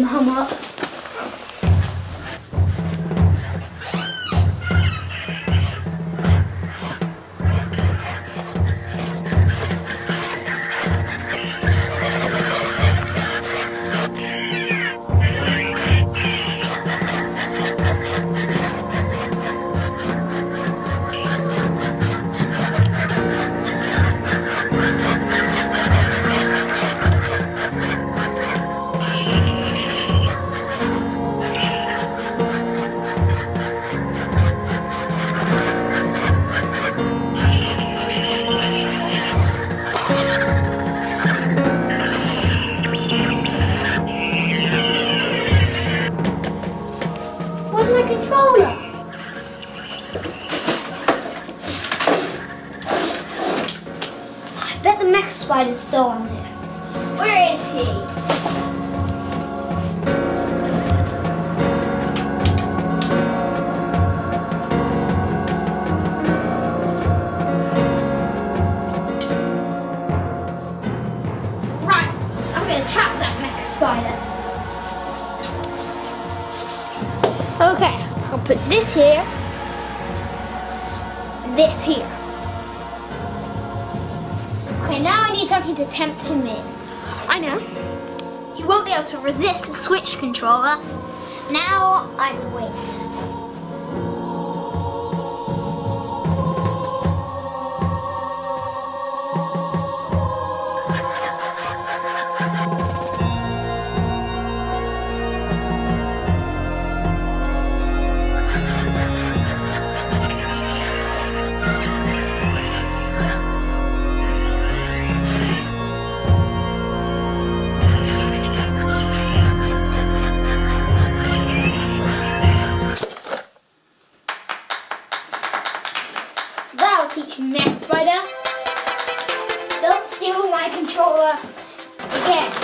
妈妈 spider's still on here. Where is he? Right, I'm gonna trap that mech spider. Okay, I'll put this here, this here. Okay, now I need something to tempt him in. I know. He won't be able to resist the switch controller. Now I wait. Next, Spider. Don't steal my controller again.